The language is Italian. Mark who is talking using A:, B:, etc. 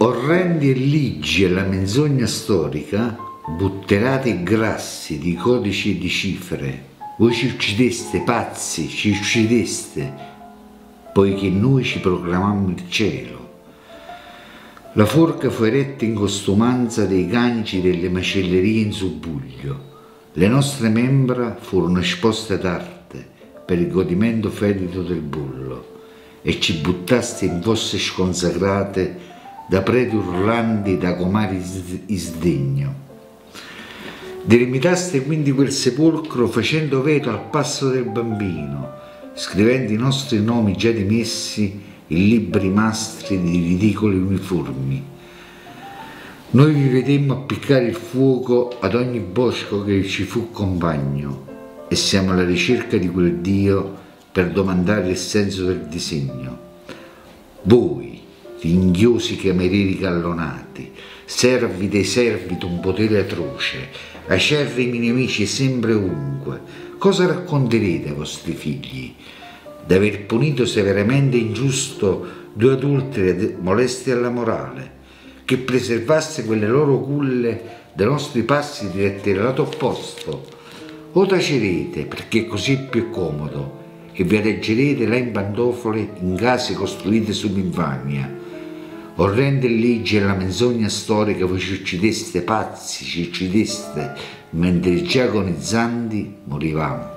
A: Orrendi e ligi e la menzogna storica, butterate grassi di codici e di cifre, voi ci uccideste, pazzi, ci uccideste, poiché noi ci proclamammo il cielo. La forca fu eretta in costumanza dei ganci delle macellerie in subbuglio. Le nostre membra furono esposte d'arte per il godimento fetido del bullo e ci buttaste in fosse sconsacrate da preti urlanti da comari isdegno. Delimitaste quindi quel sepolcro facendo veto al passo del bambino, scrivendo i nostri nomi già dimessi in libri mastri di ridicoli uniformi. Noi vi vedemmo appiccare il fuoco ad ogni bosco che ci fu compagno e siamo alla ricerca di quel Dio per domandare il senso del disegno. Voi, ringhiosi camerieri callonati, servi dei servi d'un potere atroce, acerrimi nemici sempre ovunque, cosa racconterete ai vostri figli? D'aver punito severamente ingiusto due adulteri molesti alla morale, che preservasse quelle loro culle dai nostri passi diretti al lato opposto? O tacerete perché così è più comodo e vi aleggerete là in pantofole in case costruite sull'infamia. Orrende leggi e la menzogna storica voi ci uccideste pazzi, ci uccideste, mentre già agonizzanti morivamo.